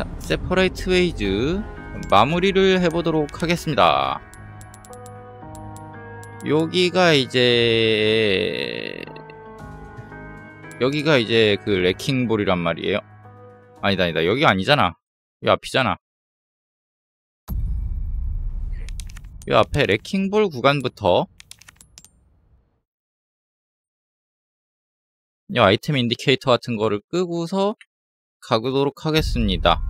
자, Separate Ways 마무리를 해보도록 하겠습니다. 여기가 이제 여기가 이제 그 wrecking ball이란 말이에요. 아니다 아니다 여기가 아니잖아. 이 앞이잖아. 이 앞에 wrecking ball 구간부터 이 아이템 인디케이터 같은 거를 끄고서 가도록 하겠습니다.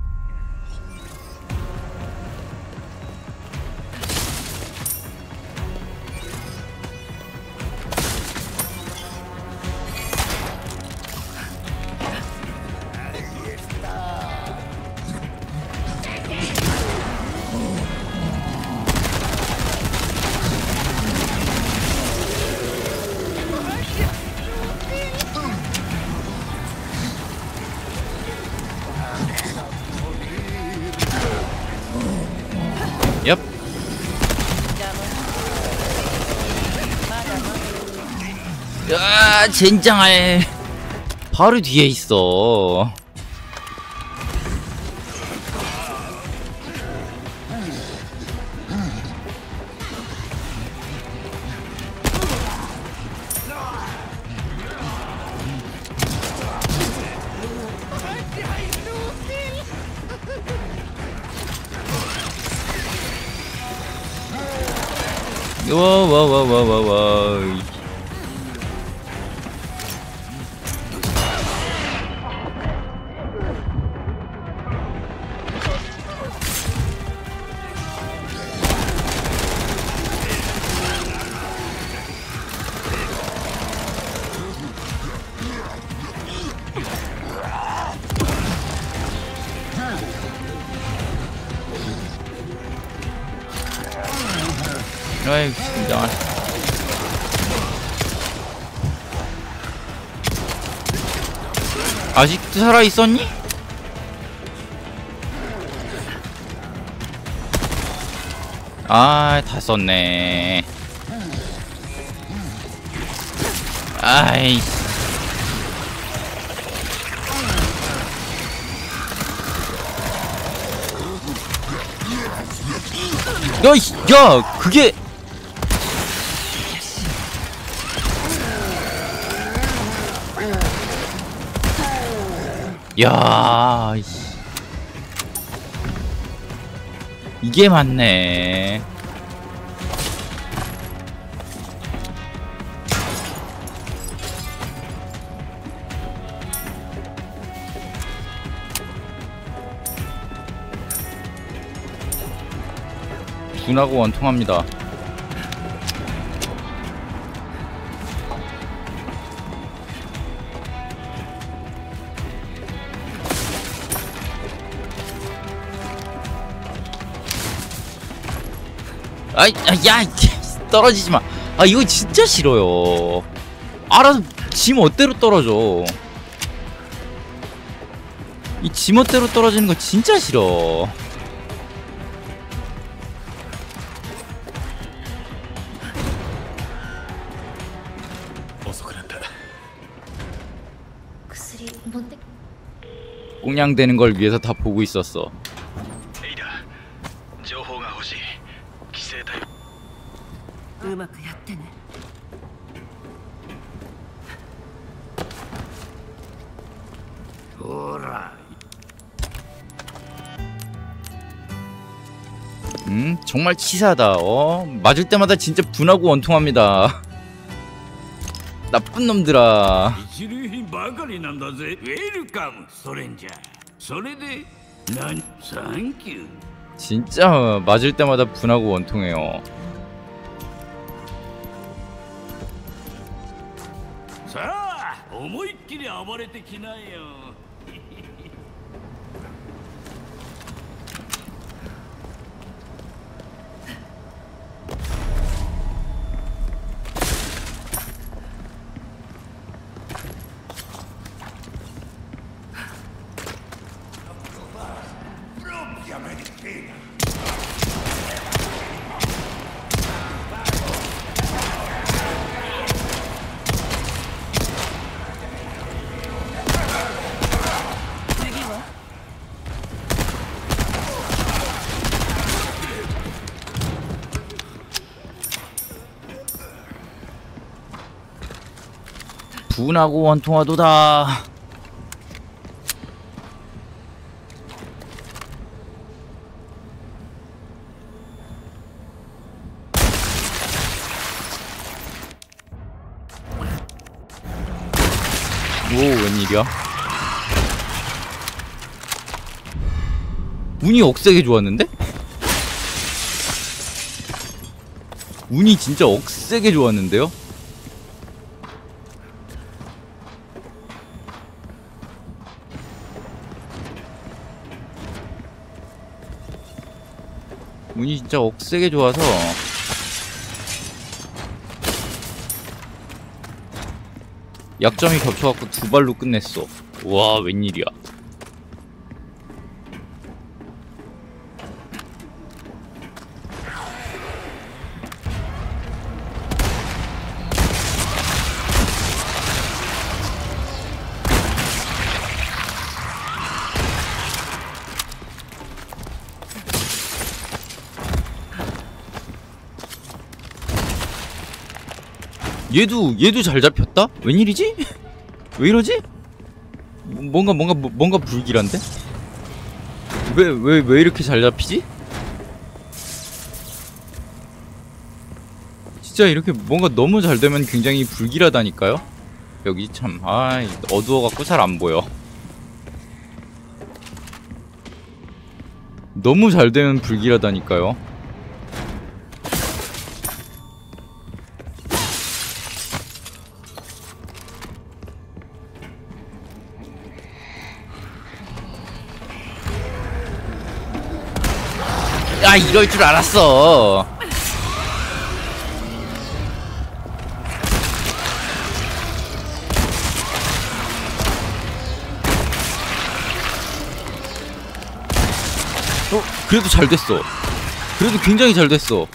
젠장할. 바로 뒤에 있어. 와와와와와와. 아직도 살아 있었니? 아, 다 썼네. 아이. 야, 이- 야, 그게 야. 이게 맞네. 분하고 원통합니다. 아이, 야, 떨어지지 마. 아, 이거 진짜 싫어요. 알아서 지멋대로 떨어져. 이 지멋대로 떨어지는 거 진짜 싫어. 꽁냥 되는 걸 위해서 다 보고 있었어. 정말 치사하다. 어, 맞을 때마다 진짜 분하고 원통합니다. 나쁜 놈들아. 一流品ばかりなんだぜウェルカムそれんじゃそれでなんサンキュー 진짜 맞을 때마다 분하고 원통해요. さあ思いっきり暴れてきなよ 분하고 원통하도다. 오 웬일이야? 운이 억세게 좋았는데? 운이 진짜 억세게 좋았는데요? 진짜 억세게 좋아서 약점이 겹쳐갖고 두 발로 끝냈어. 와 웬일이야? 얘도 얘도 잘 잡혔다? 웬일이지? 왜 이러지? 뭐- 뭔가 뭔가 뭐- 뭔가 불길한데? 왜왜 왜 이렇게 잘 잡히지? 진짜 이렇게 뭔가 너무 잘 되면 굉장히 불길하다니까요? 여기 참, 아, 어두워갖고 잘 안 보여. 너무 잘 되면 불길하다니까요. 야, 이럴 줄 알았어. 어, 그래도 잘 됐어. 그래도 굉장히 잘 됐어.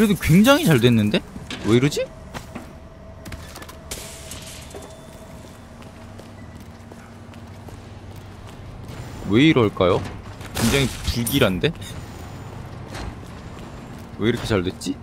그래도 굉장히 잘 됐는데? 왜 이러지? 왜 이럴까요? 굉장히 불길한데? 왜 이렇게 잘 됐지?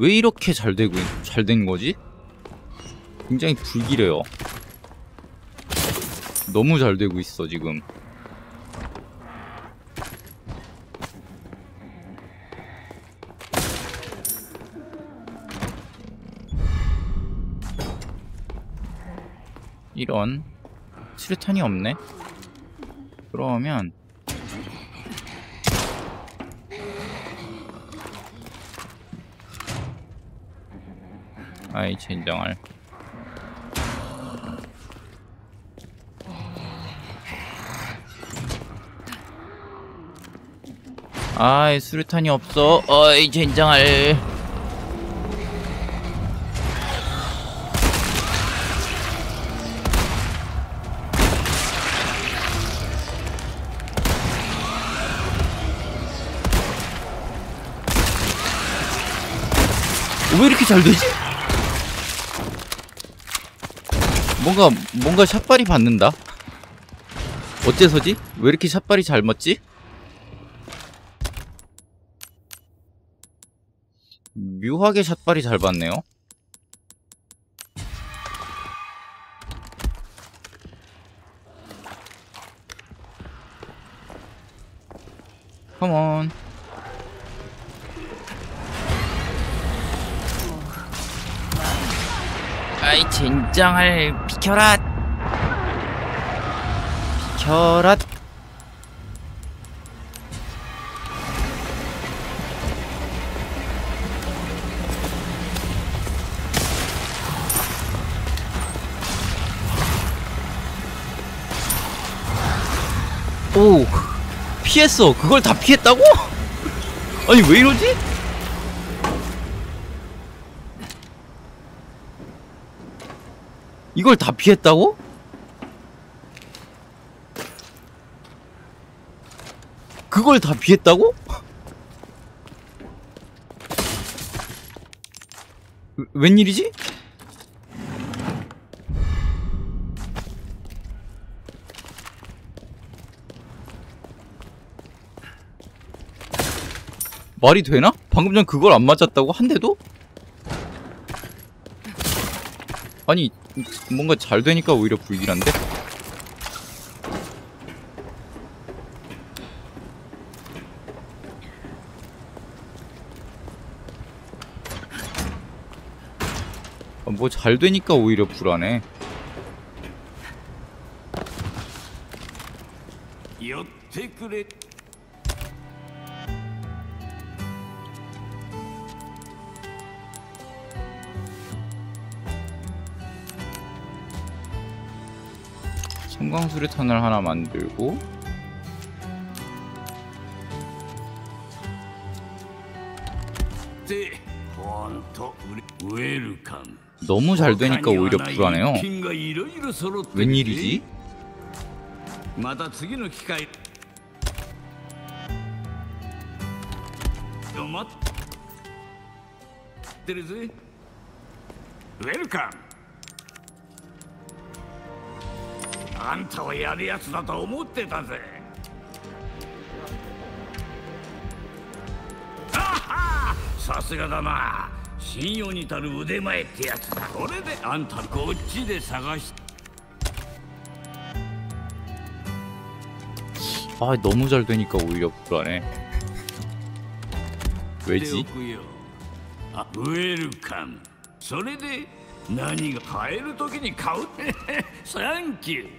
왜 이렇게 잘 되고 잘 된 거지? 굉장히 불길해요. 너무 잘 되고 있어 지금. 이런 수류탄이 없네. 그러면 아이 젠장할. 아이 수류탄이 없어. 어이 젠장할. 왜 이렇게 잘 되지? 뭔가 뭔가 샷발이 받는다. 어째서지? 왜 이렇게 샷발이 잘 맞지? 묘하게 샷발이 잘 받네요. 컴온. 아이 젠장을 비켜라. 비켜라. 오 피했어 그걸 다 피했다고? 아니 왜 이러지? 이걸 다 피했다고? 그걸 다 피했다고? 왜- 웬일이지? 말이 되나? 방금 전 그걸 안 맞았다고 한 대도? 아니 뭔가 잘 되니까 오히려 불길한데? 아, 뭐잘 되니까 오히려 불안해 첨광수리터널 하나 만들고 너무 잘 되니까 오히려 불안해요. 웬일이지? 웰컴. あんたをやるやつだと思ってたぜあはさすがだな信用に足る腕前ってやつだこれであんたこっちで探し 아 너무 잘 되니까 오히려 불안해 て 왜지? おくよあウェルカムそれで何が買える時に買うサンキュー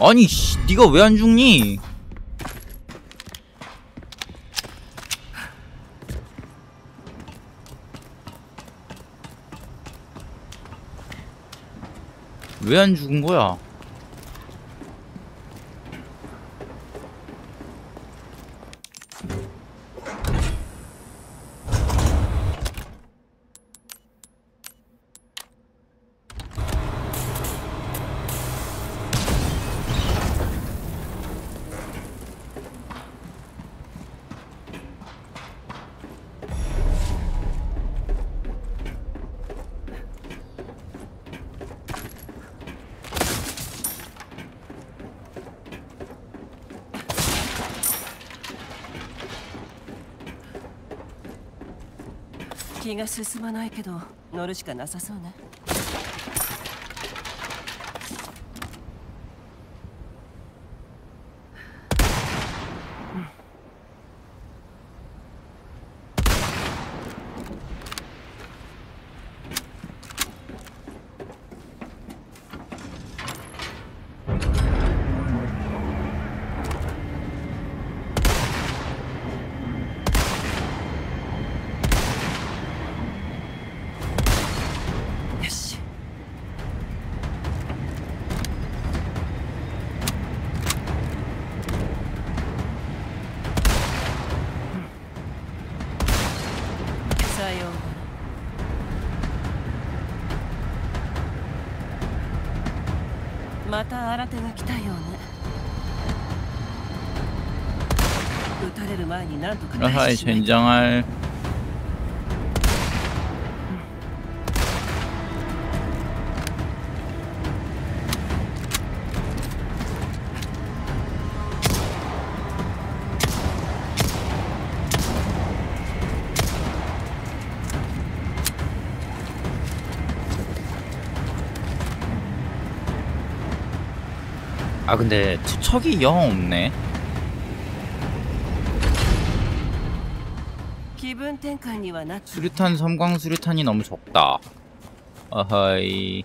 아니 씨, 네가 왜 안 죽니? 왜 안 죽은 거야? "が進まないけど乗るしかなさそうねよしさようならまた新手が来たようね。撃たれる前になとかが 근데 투척이 영 없네. 수류탄 섬광 수류탄이 너무 적다. 어허이.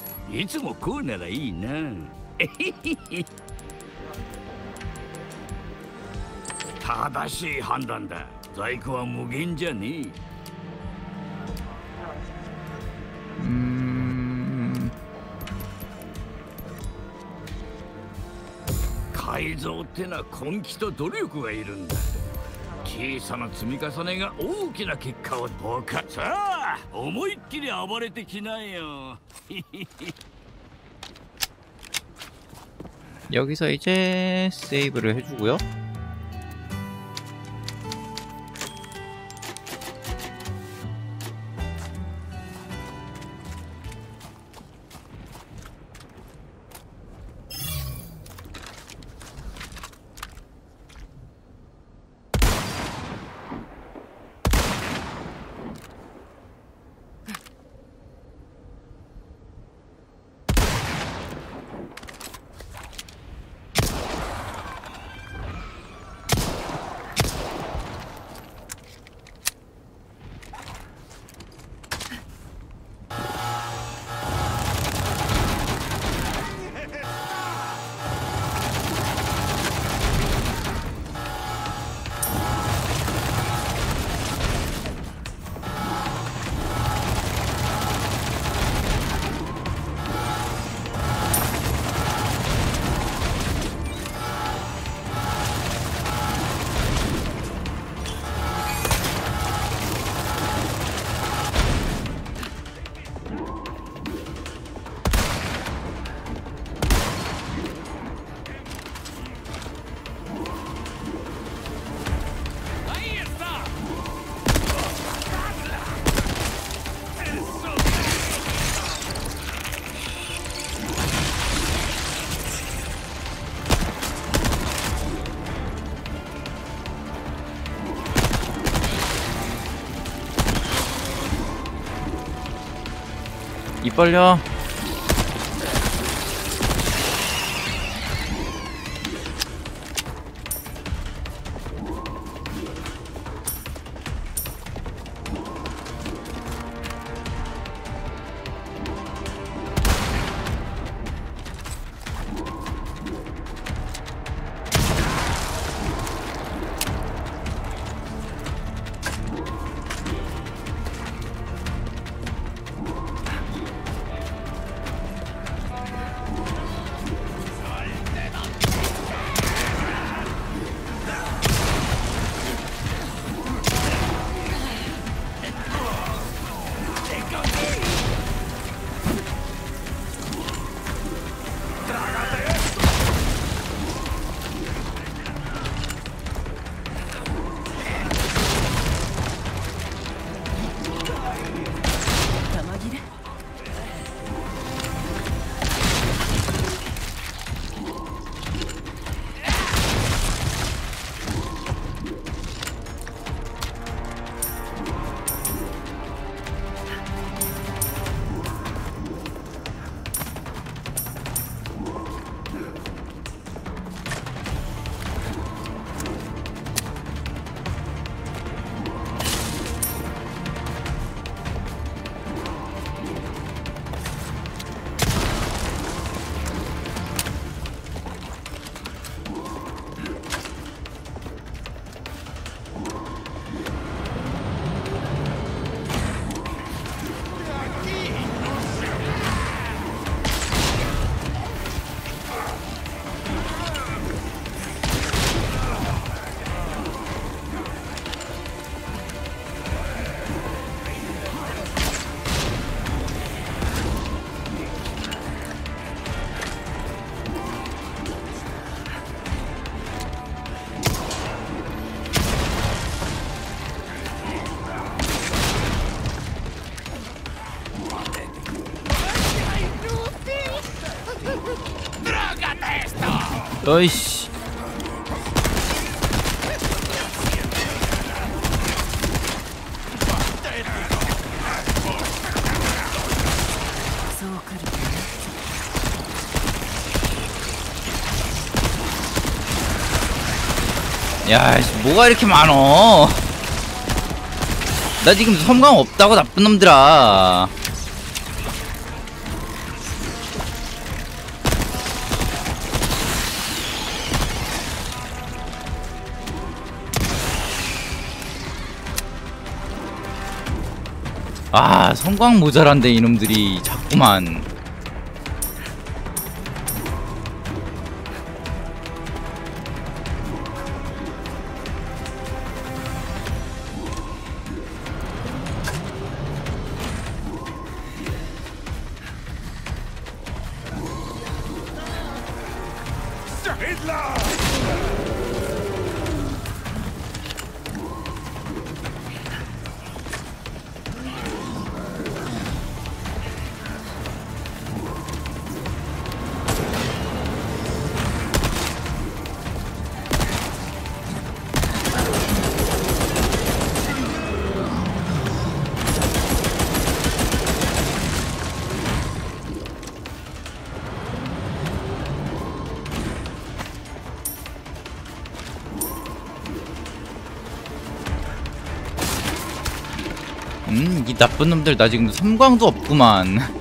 いつもこうならいいな。正しい判断だ。在庫は無限じゃねえ。 음... 改造ってのは根気と努力がいるんだ小さな積み重ねが大きな結果をどかさあ思いっきり暴れてきなよ 여기서 이제 세이브를 해주고요 입 벌려 어이씨 야씨 뭐가 이렇게 많어? 나 지금 섬광 없다고 나쁜 놈들아. 아, 섬광 모자란데 이놈들이 자꾸만. 나쁜 놈들 나 지금 섬광도 없구만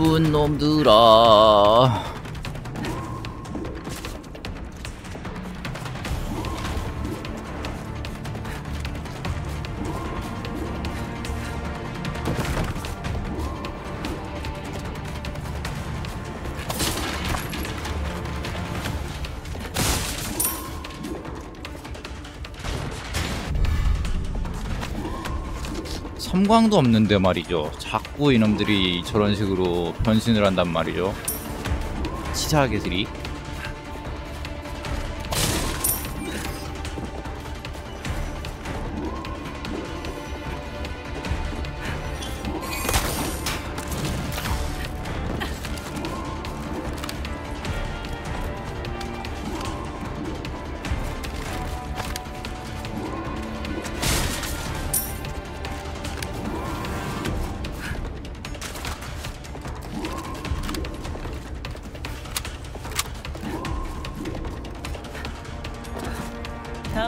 나쁜 놈들아. 섬광도 없는데 말이죠. 자꾸 이놈들이 저런 식으로 변신을 한단 말이죠. 치사하게들이.「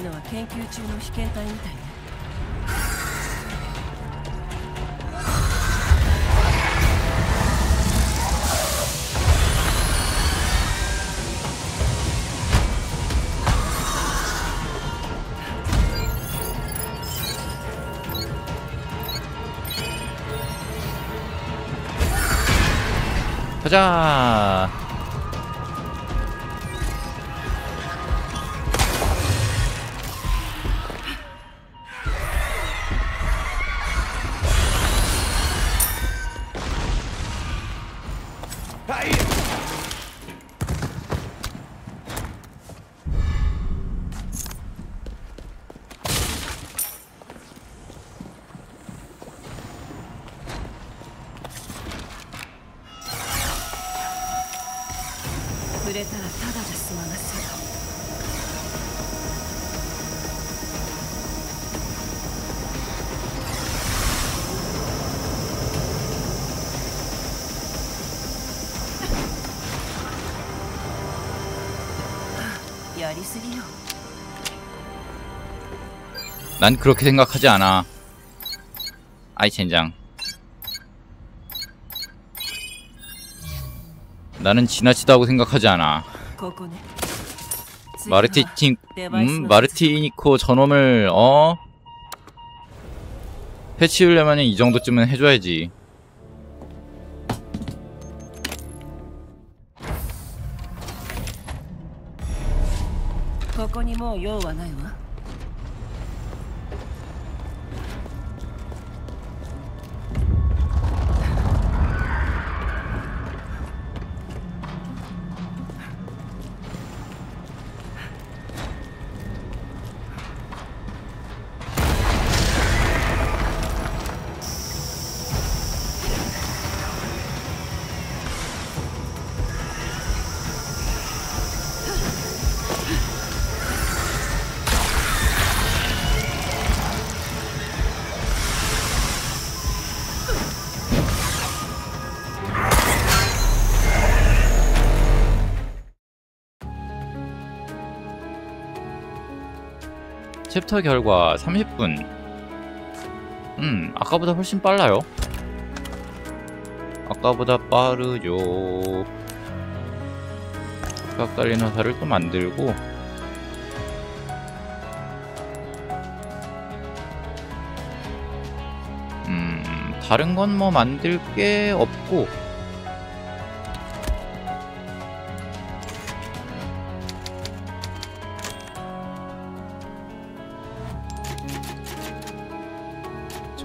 きのは研究中の被験体みたいね。가자 난 그렇게 생각하지 않아. 아이 젠장. 나는 지나치다고 생각하지 않아. 마르티친, 음, 마르티니코 저놈을, 어? 해치우려면 이 정도쯤은 해줘야지. 터 결과 30분. 음 아까보다 훨씬 빨라요. 아까보다 빠르죠. 각 달린 화살을 또 만들고. 음 다른 건 뭐 만들 게 없고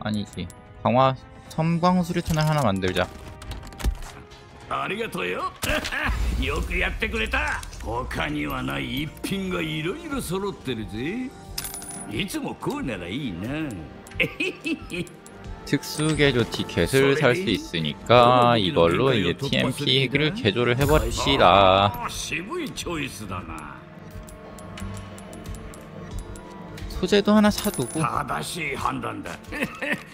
아니지. 강화 섬광 수류탄을 하나 만들자. ありがとうよよくやってくれた他にはない一品がいろいろ揃ってるぜいつもこうならいいな 특수 개조 티켓을 살 수 있으니까 이걸로 이제 TMP 를 개조를 해버립시다. 소재도 하나 사두고. 다시 한단다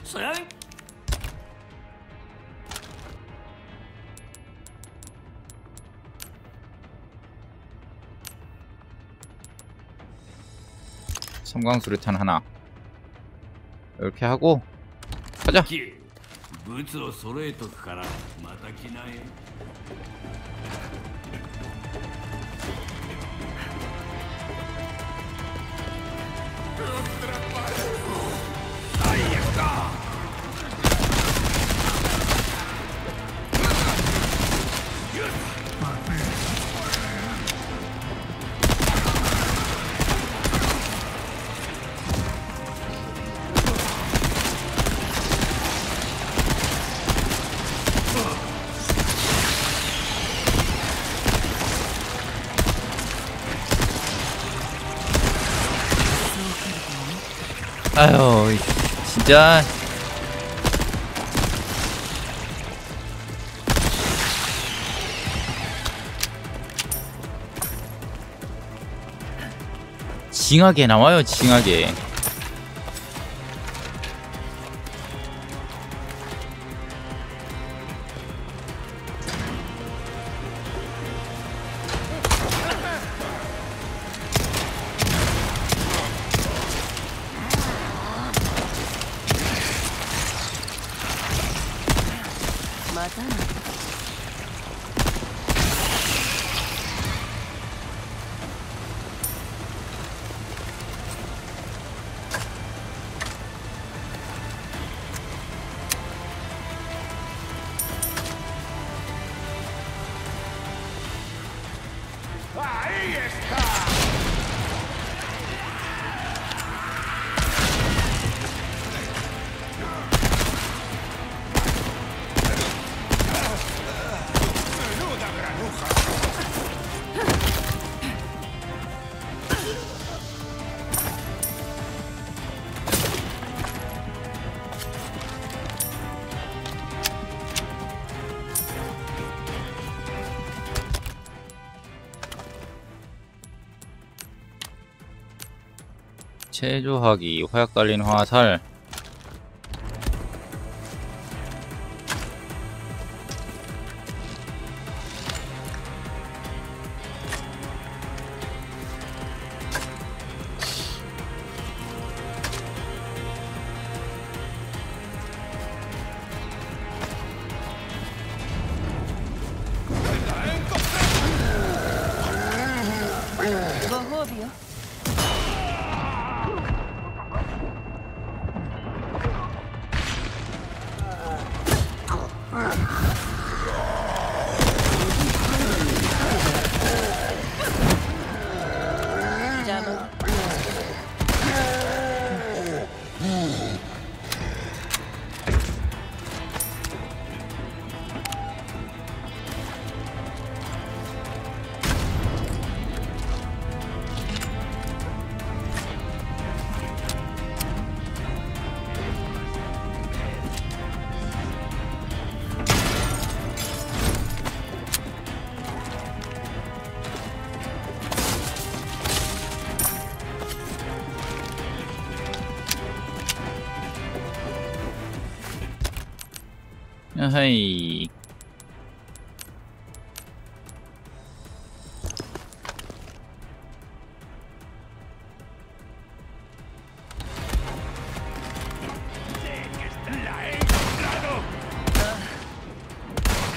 섬광 수류탄 하나. 이렇게 하고 가자. Yes! 아유 진짜. 징하게 나와요 징하게 체조하기 화약 달린 화살 야하이.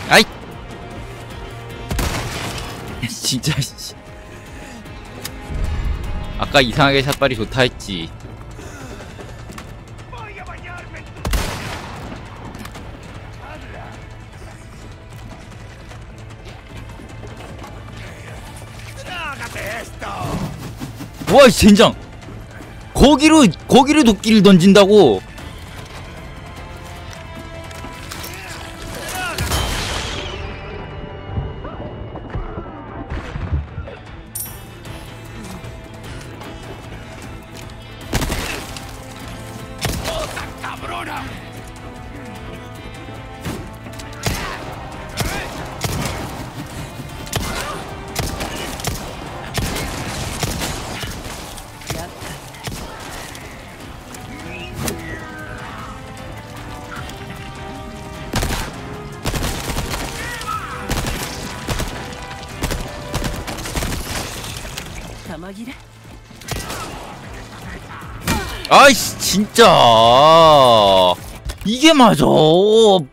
아이! 진짜 씨. 아까 이상하게 샷발이 좋다 했지 와, 이 젠장! 거기로, 거기로 도끼를 던진다고! 진짜! 이게 맞아!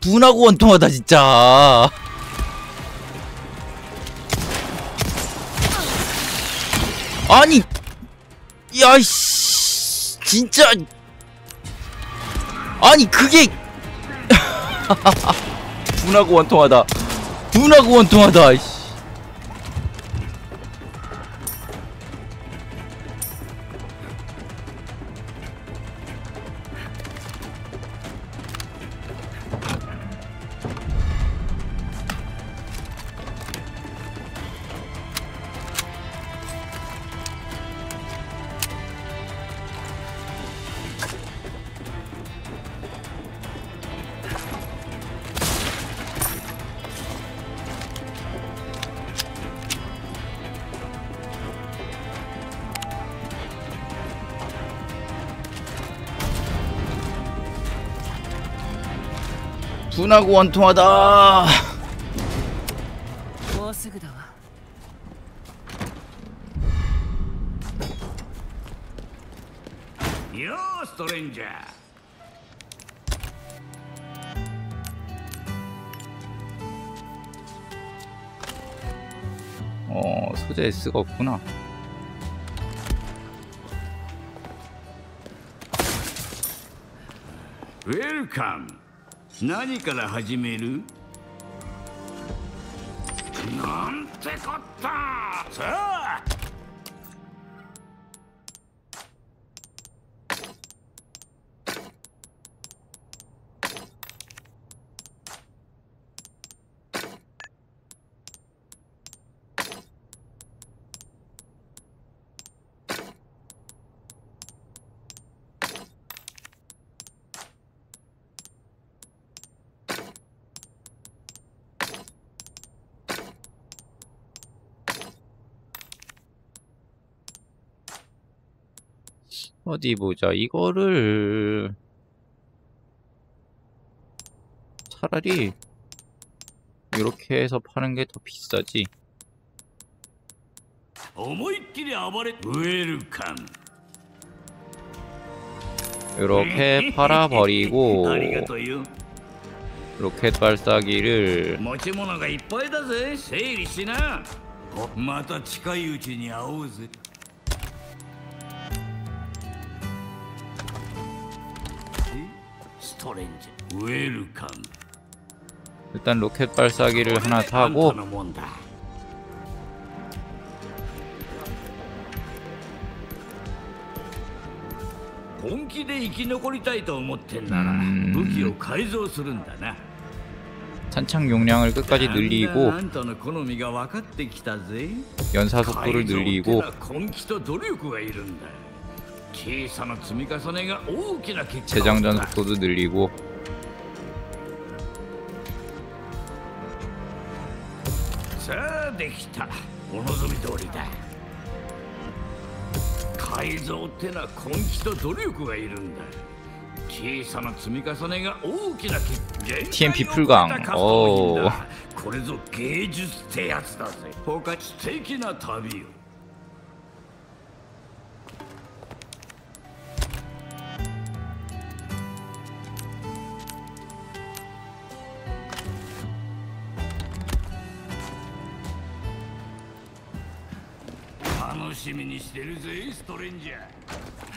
분하고 원통하다, 진짜! 아니! 야이씨! 진짜! 아니, 그게! 분하고 원통하다. 분하고 원통하다, 분하고 원통하다. 어, 소재 S가 없구나. 웰컴. 何から始める？なんてこったさあ。 어디 보자. 이거를 차라리 이렇게 해서 파는 게 더 비싸지. 이렇게 팔아 버리고 로켓 발사기를 ストレンジウェルカム 일단 로켓 발사기를 하나 あん 타고 たのもんだ本気で生き残りたいと思ってんならうん武器を改造するんだな 탄창 용량을 끝까지 だんだん 늘리고 あんたの好みが分かってきたぜ 연사 속도를 改造って 늘리고 재장전 出す 속도도 늘리고 さあできたお望み通りだ改造ってのは根気と努力がいるんだ小さな積み重ねが大きな結 TMP 限界を超えた 풀강 格闘技だおこれぞ芸術ってやつだぜ他素敵な旅を しみにしてるぜストレンジャー。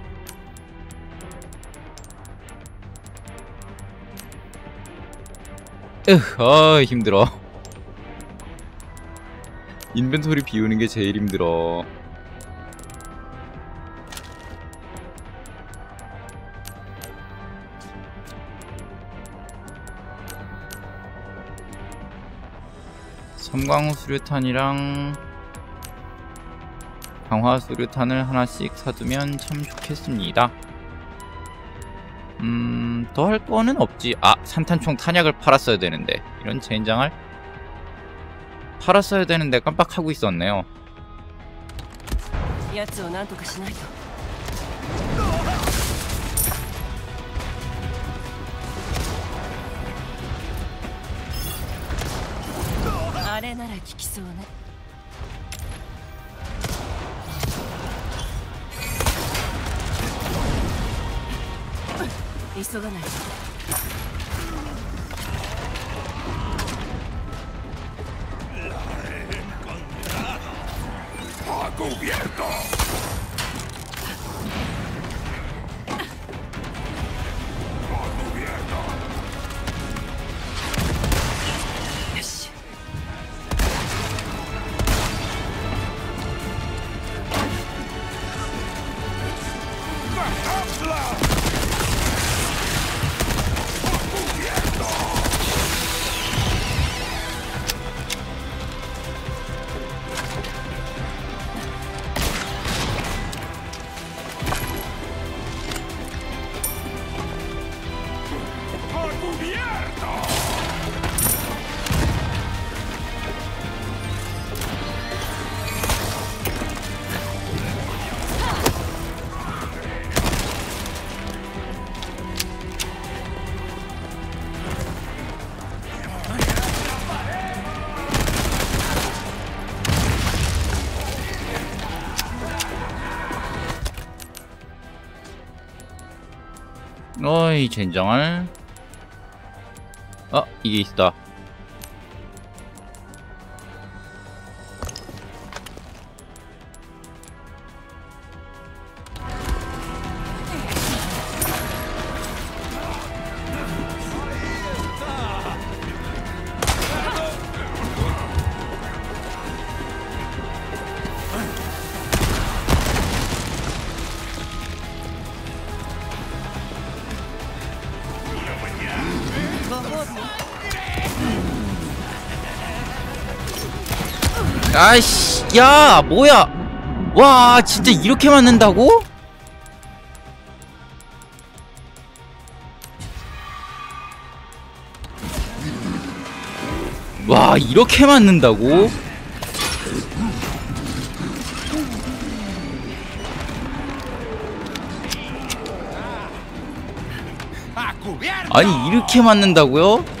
으, 아 힘들어. 인벤토리 비우는 게 제일 힘들어. 섬광호 수류탄이랑 강화 수류탄을 하나씩 사두면 참 좋겠습니다. 음, 더 할 거는 없지. 아, 산탄총 탄약을 팔았어야 되는데. 이런 젠장을 팔았어야 되는데 깜빡하고 있었네요. 急がないと。 어이 젠장할. 아 이게 있다 아이씨 야 뭐야 와 진짜 이렇게 맞는다고? 와 이렇게 맞는다고? 아니 이렇게 맞는다고요?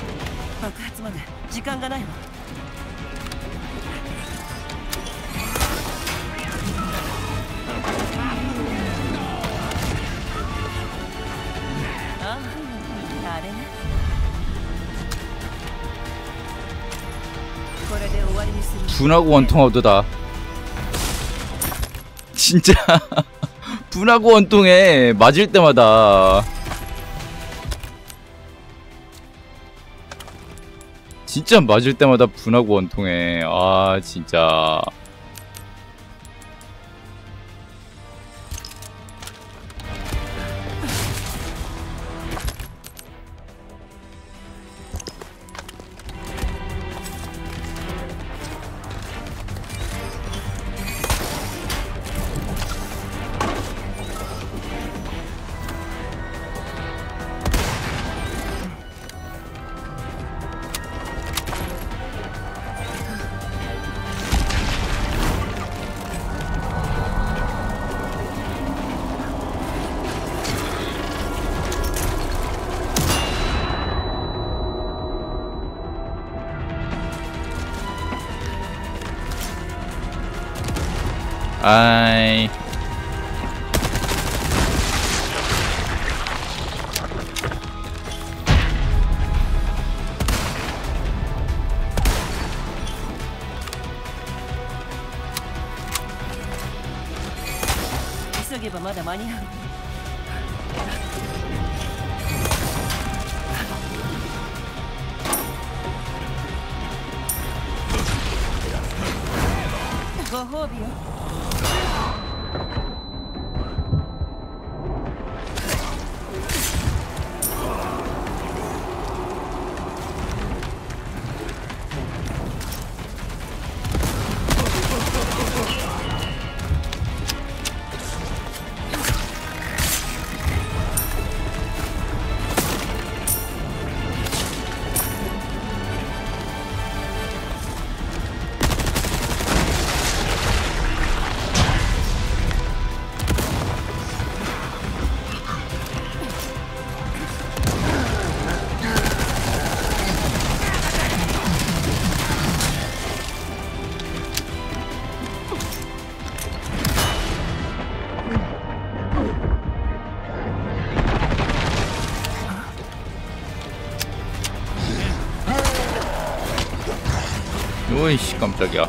분하고 원통하도다. 진짜. 분하고 원통해 맞을 때마다. 진짜 맞을 때마다 분하고 원통해. 아 진짜 아 오이씨 깜짝이야.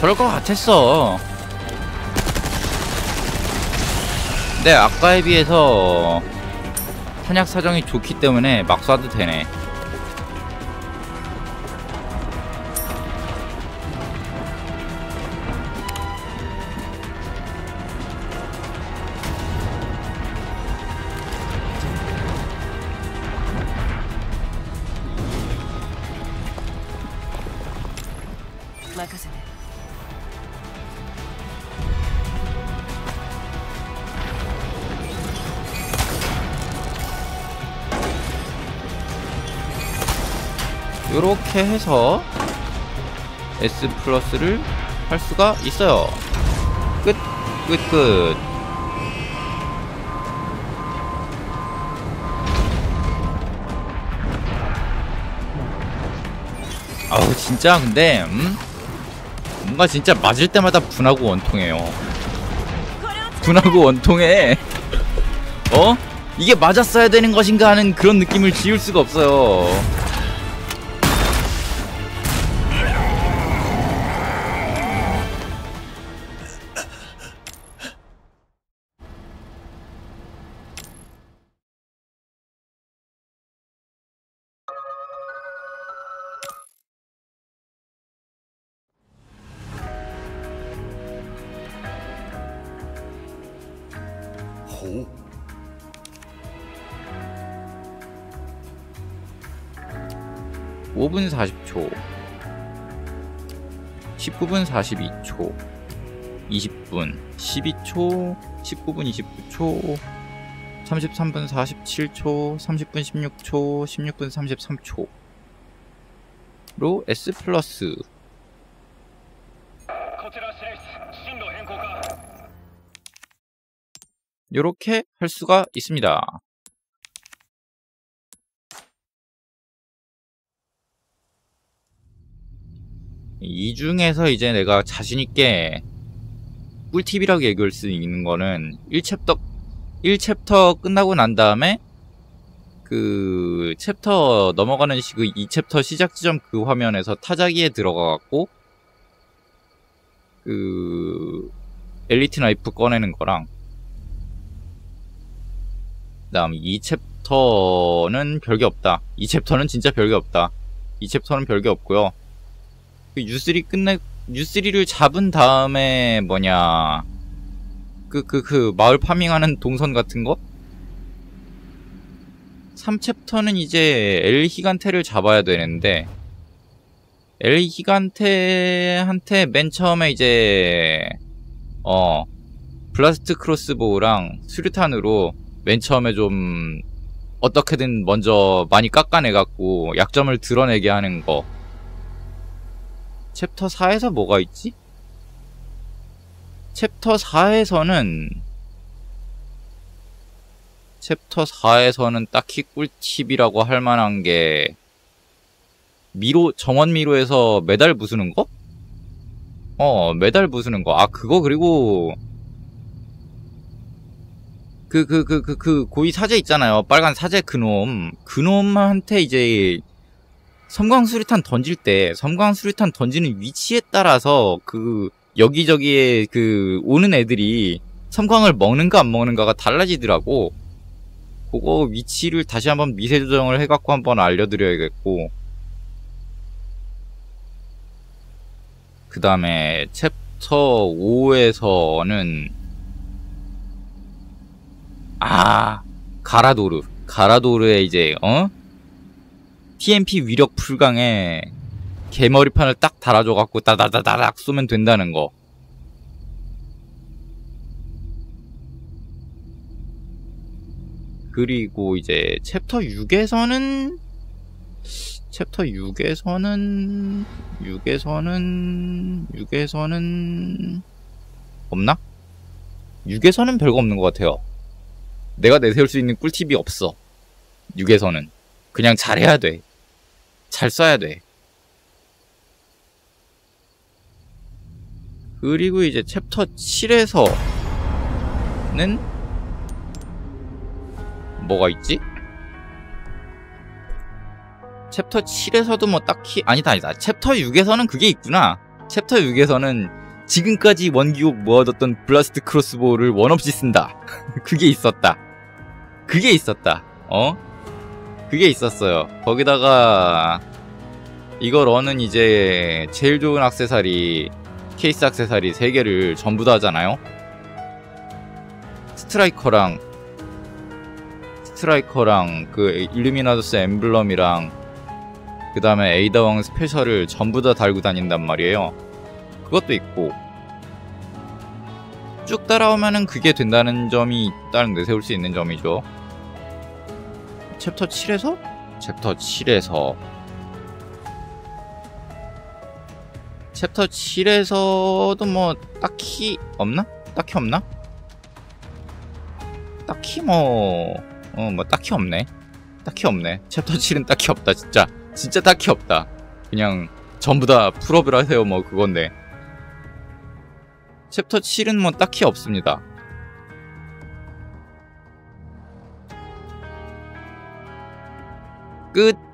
저럴 것 같았어. 근데 아까에 비해서 탄약 사정이 좋기 때문에 막 쏴도 되네 해서 S 플러스를 할 수가 있어요. 끝, 끝, 끝. 아우, 진짜, 근데, 음? 뭔가 진짜 맞을 때마다 분하고 원통해요. 분하고 원통해. 어? 이게 맞았어야 되는 것인가 하는 그런 느낌을 지울 수가 없어요. 19분 42초 20분 12초 19분 29초 33분 47초 30분 16초 16분 33초 로 S 플러스 이렇게 할 수가 있습니다. 이 중에서 이제 내가 자신있게 꿀팁이라고 얘기할 수 있는 거는 1chapter, 1chapter 끝나고 난 다음에 그 챕터 넘어가는 시, 그 2chapter 시작 지점 그 화면에서 타자기에 들어가갖고 그 엘리트 나이프 꺼내는 거랑 그 다음 2chapter는 별게 없다. 2chapter는 진짜 별게 없다. 2chapter는 별게 없고요. 그 U3 끝내 U3를 잡은 다음에 뭐냐 그그 그 마을 farming하는 동선 같은 거 3chapter는 이제 엘 히간테를 잡아야 되는데 엘 히간테한테 맨 처음에 이제 어 blast crossbow랑 수류탄으로 맨 처음에 좀 어떻게든 먼저 많이 깎아내갖고 약점을 드러내게 하는 거. 챕터 4에서 뭐가 있지? 챕터 4에서는 챕터 4에서는 딱히 꿀팁이라고 할 만한 게 미로 정원 미로에서 메달 부수는 거? 어, 메달 부수는 거. 아, 그거 그리고 그, 그, 그, 그, 그, 고위 사제 있잖아요. 빨간 사제 그놈. 그놈한테 이제, 섬광수류탄 던질 때, 섬광수류탄 던지는 위치에 따라서, 그, 여기저기에 그, 오는 애들이, 섬광을 먹는가 안 먹는가가 달라지더라고. 그거 위치를 다시 한번 미세 조정을 해갖고 한번 알려드려야겠고. 그 다음에, 챕터 5에서는, 아, 가라도르. 가라도르에 이제, 어? TMP 위력 풀강에 개머리판을 딱 달아줘갖고 따다다다닥 쏘면 된다는 거. 그리고 이제 챕터 6에서는 챕터 6에서는 6에서는 6에서는 없나? 6에서는 별거 없는 것 같아요. 내가 내세울 수 있는 꿀팁이 없어. 6에서는. 그냥 잘해야 돼. 잘 써야 돼. 그리고 이제 챕터 7에서는 뭐가 있지? 챕터 7에서도 뭐 딱히 아니다 아니다 챕터 6에서는 그게 있구나 챕터 6에서는 지금까지 원기옥 모아뒀던 Blast Crossbow를 원없이 쓴다 그게 있었다 그게 있었다 어? 그게 있었어요 거기다가 이거 run은 이제 제일 좋은 악세사리 케이스 악세사리 3개를 전부 다 하잖아요 스트라이커랑 스트라이커랑 그 일루미나도스 엠블럼이랑 그 다음에 에이다왕 스페셜을 전부 다 달고 다닌단 말이에요. 그것도 있고 쭉 따라오면은 그게 된다는 점이 일단 내세울 수 있는 점이죠. 챕터 7에서? 챕터 7에서 챕터 7에서도 뭐 딱히 없나? 딱히 없나? 딱히 뭐... 어, 뭐 딱히 없네. 딱히 없네. 챕터 7은 딱히 없다, 진짜. 진짜 딱히 없다. 그냥 전부 다 풀업을 하세요, 뭐 그건데. 챕터 7은 뭐 딱히 없습니다. 끝.